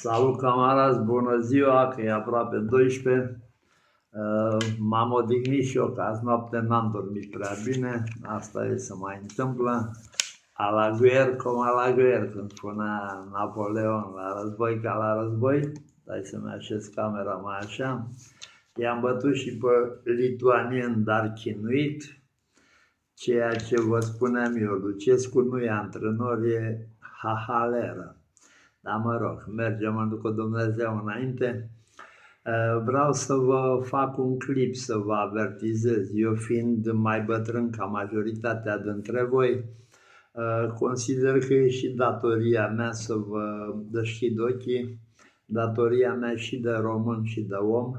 Salut camarazi, bună ziua, că e aproape 12. Uh, m-am odihnit și eu, că azi noapte n-am dormit prea bine, asta e să mai întâmplă. A la guer, cum a la guer, când spunea Napoleon, la război ca la război. Dai să-mi așez camera mai așa. I-am bătut și pe lituanien, dar chinuit. Ceea ce vă spuneam eu, Lucescu nu e antrenor, e hahaleră. Dar mă rog, mergem cu Dumnezeu înainte. Uh, vreau să vă fac un clip să vă avertizez. Eu fiind mai bătrân ca majoritatea dintre voi, uh, consider că e și datoria mea să vă deschid ochii, datoria mea și de român și de om,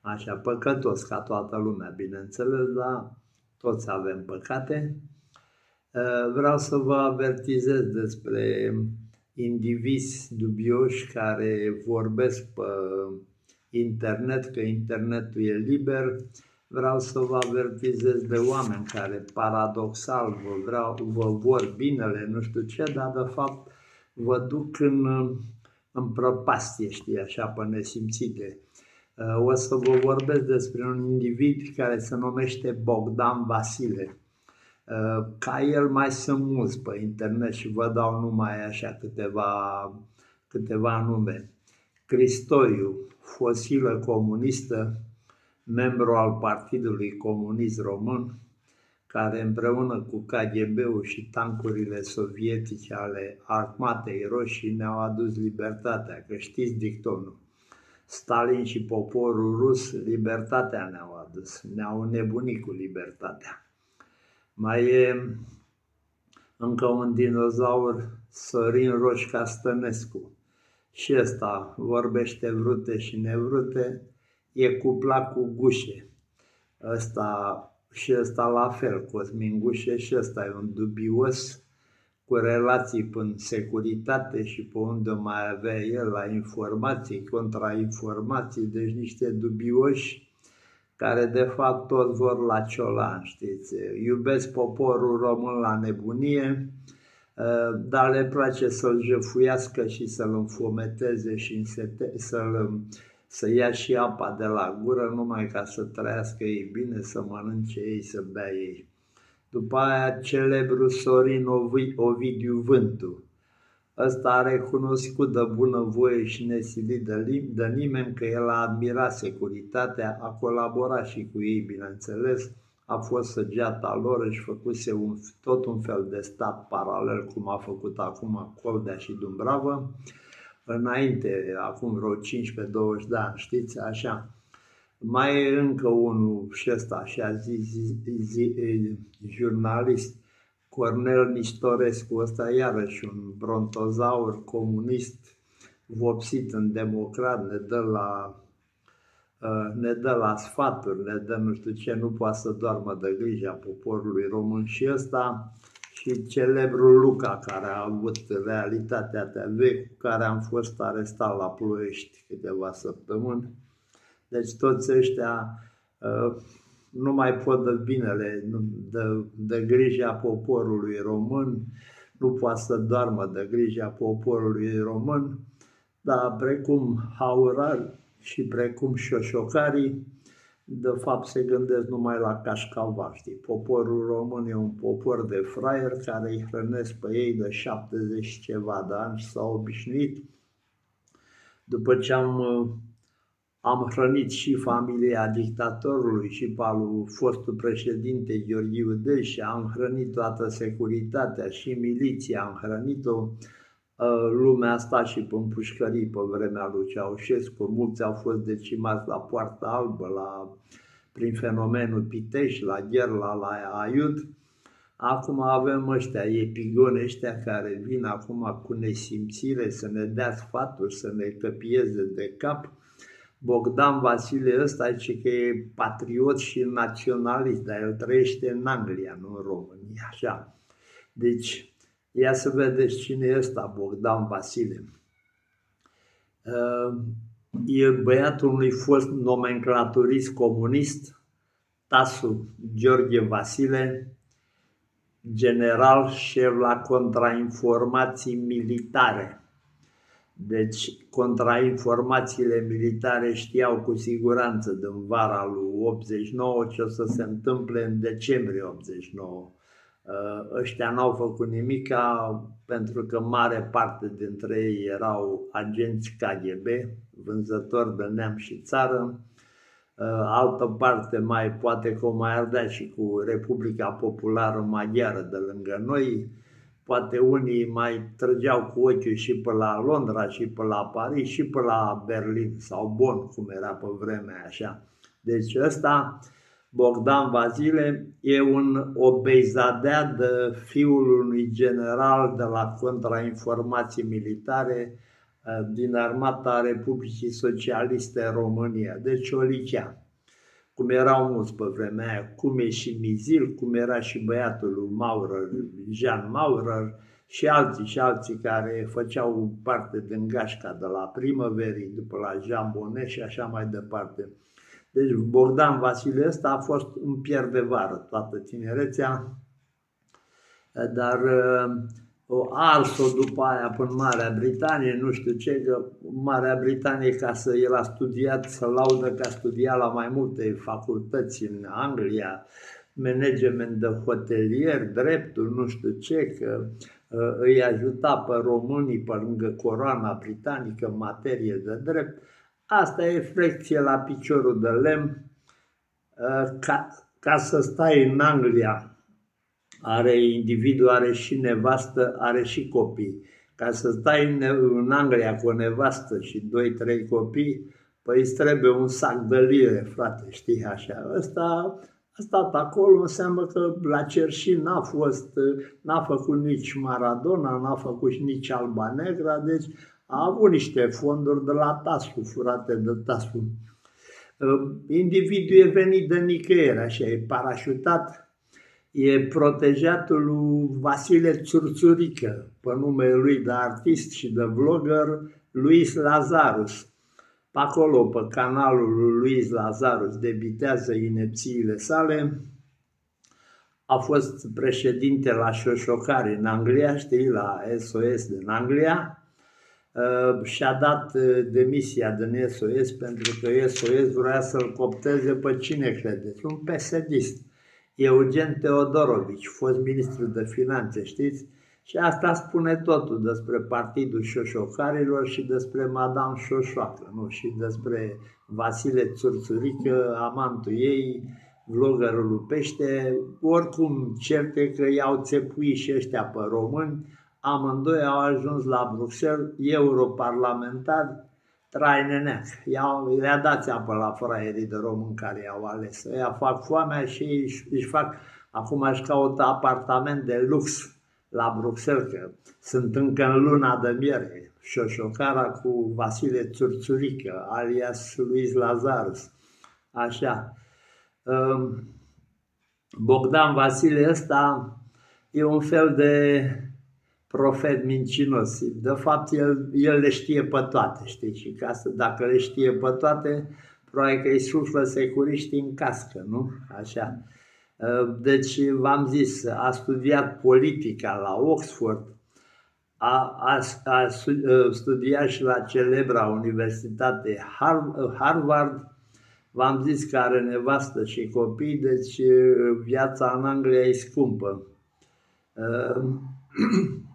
așa, păcătos ca toată lumea, bineînțeles, dar toți avem păcate. Uh, vreau să vă avertizez despre indivizi dubioși care vorbesc pe internet, că internetul e liber, vreau să vă avertizez de oameni care paradoxal vă, vreau, vă vor binele, nu știu ce, dar de fapt vă duc în, în prăpastie, știi, așa, pe nesimțite. O să vă vorbesc despre un individ care se numește Bogdan Vasile. Uh, ca el mai sunt mulți pe internet și vă dau numai așa câteva, câteva nume. Cristoriu, fosilă comunistă, membru al Partidului Comunist Român, care împreună cu KGB-ul și tancurile sovietice ale armatei roșii ne-au adus libertatea, că știți dictonul. Stalin și poporul rus libertatea ne-au adus, ne-au nebunit cu libertatea. Mai e încă un dinozaur, Sorin Roșca Stănescu. Și ăsta vorbește vrute și nevrute, e cuplat cu gușe. Ăsta, și ăsta la fel, Cosmin Gușe, și ăsta e un dubios cu relații până securitate și pe unde mai avea el la informații, contrainformații, deci niște dubioși care de fapt toți vor la ciolan, știți. Iubesc poporul român la nebunie, uh, dar le place să-l jefuiască și să-l înfometeze și să-l să ia și apa de la gură numai ca să trăiască ei bine, să mănânce ei, să bea ei. După aia celebru Sorin Ovidiu Vântu, Ăsta a recunoscut de bunăvoie și nesilit de, de nimeni că el a admirat securitatea, a colaborat și cu ei, bineînțeles, a fost săgeata lor, și făcuse un, tot un fel de stat paralel, cum a făcut acum Coldea și Dumbravă, înainte, acum vreo 15-20 de ani, știți, așa. Mai e încă unul și ăsta, așa zi, zi, zi, zi, jurnalist, Cornel Nistorescu, ăsta iarăși un brontozaur comunist vopsit în democrat, ne dă la uh, ne dă la sfaturi, ne dă nu știu ce, nu poate să doarmă de grija poporului român și ăsta și celebrul Luca, care a avut realitatea TV, cu care am fost arestat la Ploiești câteva săptămâni. Deci toți ăștia uh, nu mai pot de binele, de, de grija poporului român, nu poate să doarmă de grija poporului român, dar precum Haurar și precum șoșocarii, de fapt se gândesc numai la cașcaval, știi? Poporul român e un popor de fraier care îi hrănesc pe ei de 70 ceva de ani și s-au obișnuit. După ce am am hrănit și familia dictatorului și pe al fostul președinte Gheorghiu Deș, am hrănit toată securitatea și miliția, am hrănit-o ă, lumea asta și pe împușcării pe vremea lui Ceaușescu. Mulți au fost decimați la Poarta Albă, la, prin fenomenul Pitești, la Gherla, la Aiut. Acum avem ăștia, epigoni ăștia care vin acum cu nesimțire să ne dea sfaturi, să ne căpieze de cap Bogdan Vasile ăsta zice că e patriot și naționalist, dar el trăiește în Anglia, nu în România, așa. Deci, ia să vedeți cine e ăsta, Bogdan Vasile. Uh, e băiatul unui fost nomenclaturist comunist, Tasu Gheorghe Vasile, general șef la contrainformații militare Deci, contrainformațiile militare știau cu siguranță din vara lui 89 ce o să se întâmple în decembrie 89. Uh, ăștia n-au făcut nimica pentru că mare parte dintre ei erau agenți KGB, vânzători de neam și țară. Uh, altă parte mai poate că o mai ardea și cu Republica Populară Maghiară de lângă noi, poate unii mai trăgeau cu ochiul și pe la Londra, și pe la Paris, și pe la Berlin sau Bonn, cum era pe vremea așa. Deci ăsta, Bogdan Vasile, e un obeizadea de fiul unui general de la contrainformații militare eh, din Armata Republicii Socialiste România, deci o licea cum erau mulți pe vremea aia, cum e și Mizil, cum era și băiatul lui Maurer, Jean Maurer, și alții și alții care făceau parte din gașca de la primăverii, după la Jean Bonnet și așa mai departe. Deci Bogdan Vasile ăsta a fost un pier de vară toată tinerețea, dar o ars-o după aia până Marea Britanie, nu știu ce, că Marea Britanie, ca să el a studiat, să laudă că a studiat la mai multe facultăți în Anglia, management de hotelier, dreptul, nu știu ce, că uh, îi ajuta pe românii pe lângă coroana britanică în materie de drept. Asta e flecție la piciorul de lemn uh, ca, ca să stai în Anglia are individul, are și nevastă, are și copii. Ca să stai în Anglia cu o nevastă și doi, trei copii, păi îți trebuie un sac de lire, frate, știi așa. Ăsta a stat acolo, înseamnă că la Cerși n-a fost, n-a făcut nici Maradona, n-a făcut nici Alba Negra, deci a avut niște fonduri de la TASU, furate de TASU. Individul e venit de nicăieri, așa, e parașutat, e protejatul lui Vasile Țurțurică, pe numele lui de artist și de vlogger, Luis Lazarus. Pe acolo, pe canalul lui Luis Lazarus, debitează inepțiile sale. A fost președinte la Șoșocari în Anglia, știi, la SOS din Anglia, uh, și-a dat uh, demisia din SOS pentru că SOS vrea să-l copteze pe cine credeți? Un pesedist Eugen Teodorovici, fost ministru de finanțe, știți? Și asta spune totul despre Partidul Șoșocarilor și despre Madame Șoșoacă, nu? Și despre Vasile Țurțurică, amantul ei, vloggerul lui Pește. Oricum, certe că i-au țepuit și ăștia pe români, amândoi au ajuns la Bruxelles, europarlamentari, Traineneac. Iau, le-a dat apă la fraierii de români care i-au ales. Ea fac foamea și își, își fac, acum își caută apartament de lux la Bruxelles, că sunt încă în luna de miere. Șoșocara cu Vasile Țurțurică, alias Luis Lazarus. Așa. Um, Bogdan Vasile ăsta e un fel de profet mincinos. De fapt, el, el le știe pe toate, știi? Și ca să, dacă le știe pe toate, probabil că îi suflă securiștii în cască, nu? Așa. Deci, v-am zis, a studiat politica la Oxford, a, a, a studiat și la celebra universitate Harvard, v-am zis că are nevastă și copii, deci viața în Anglia e scumpă.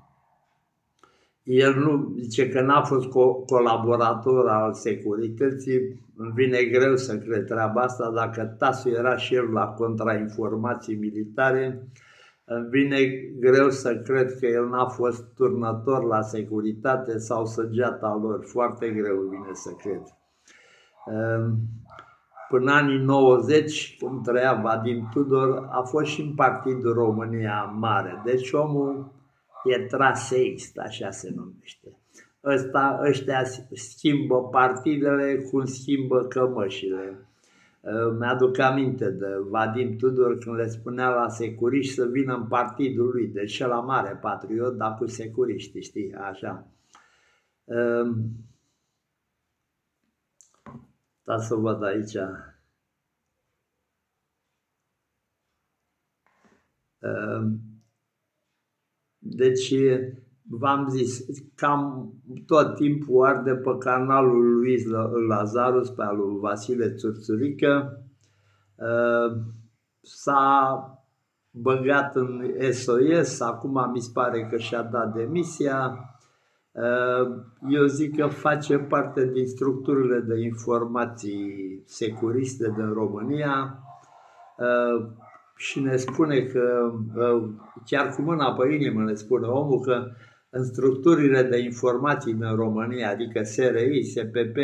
El nu zice că n-a fost co- colaborator al securității, îmi vine greu să cred treaba asta, dacă Tasu era și el la contrainformații militare, îmi vine greu să cred că el n-a fost turnător la securitate sau săgeata lor, foarte greu vine să cred. Ehm, până anii 90, cum trăia Vadim Tudor, a fost și în Partidul România Mare. Deci omul e traseist, așa se numește. Ăsta, ăștia schimbă partidele cum schimbă cămășile. Mi-aduc aminte de Vadim Tudor când le spunea la securiști să vină în partidul lui, deci la mare patriot, dar cu securiști, știi, așa. Da să văd aici. Um, deci, v-am zis, cam tot timpul arde pe canalul lui Lazarus, pe al lui Vasile Țurțurică. Uh, s-a băgat în SOS, acum mi se pare că și-a dat demisia. Uh, eu zic că face parte din structurile de informații securiste din România uh, și ne spune că, chiar cu mâna pe inimă ne spune omul că în structurile de informații din România, adică SRI, SPP,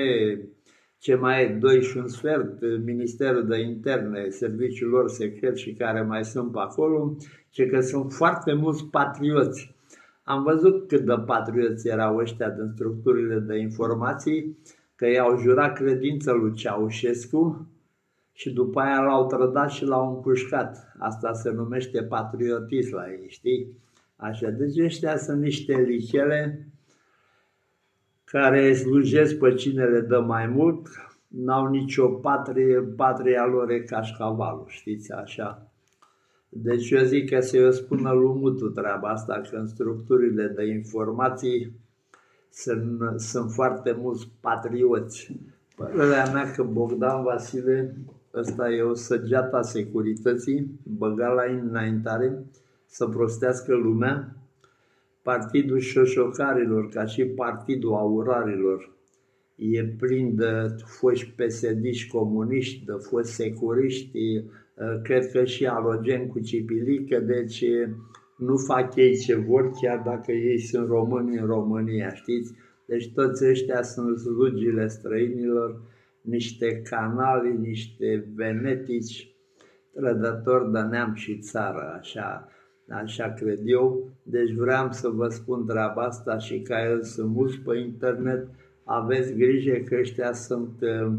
ce mai e, doi și un sfert, Ministerul de Interne, serviciul lor secret și care mai sunt pe acolo, ce că sunt foarte mulți patrioți. Am văzut cât de patrioți erau ăștia din structurile de informații, că i-au jurat credință lui Ceaușescu și după aia l-au trădat și l-au împușcat. Asta se numește patriotism la ei, știi? Așa, deci ăștia sunt niște lichele care slujesc pe cine le dă mai mult, n-au nicio patrie, patria lor e cașcavalul, știți, așa. Deci eu zic că să-i spună lui Mutu treaba asta, că în structurile de informații sunt, sunt foarte mulți patrioți. Părerea mea că Bogdan Vasile, ăsta e o săgeată a securității, băga la înaintare, să prostească lumea, Partidul Șoșocarilor, ca și Partidul Aurarilor, e plin de foști pesediști comuniști, de foști securiști, cred că și alogen cu cipilică, deci nu fac ei ce vor, chiar dacă ei sunt români în România, știți? Deci toți ăștia sunt slugile străinilor, niște canali, niște venetici, trădători de neam și țară, așa așa cred eu. Deci vreau să vă spun treaba asta și ca el sunt mulți pe internet, aveți grijă că ăștia sunt, uh,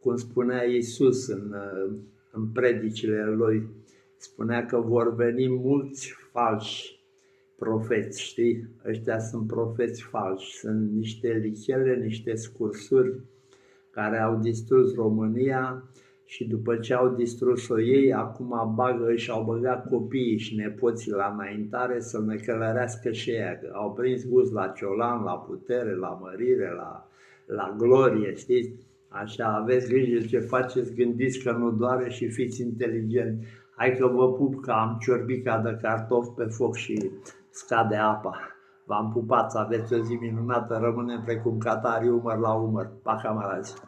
cum spunea Iisus în, uh, în predicile lui, spunea că vor veni mulți falși profeți, știi? Ăștia sunt profeți falși, sunt niște lichele, niște scursuri care au distrus România, și după ce au distrus-o ei, acum bagă și au băgat copiii și nepoții la înaintare să ne călărească și ei. Au prins gust la ciolan, la putere, la mărire, la, la glorie, știți? Așa, aveți grijă ce faceți, gândiți că nu doare și fiți inteligenți. Hai că vă pup că am ciorbica de cartofi pe foc și scade apa. V-am pupat, să aveți o zi minunată, rămânem precum catari umăr la umăr. Pa, camarazi!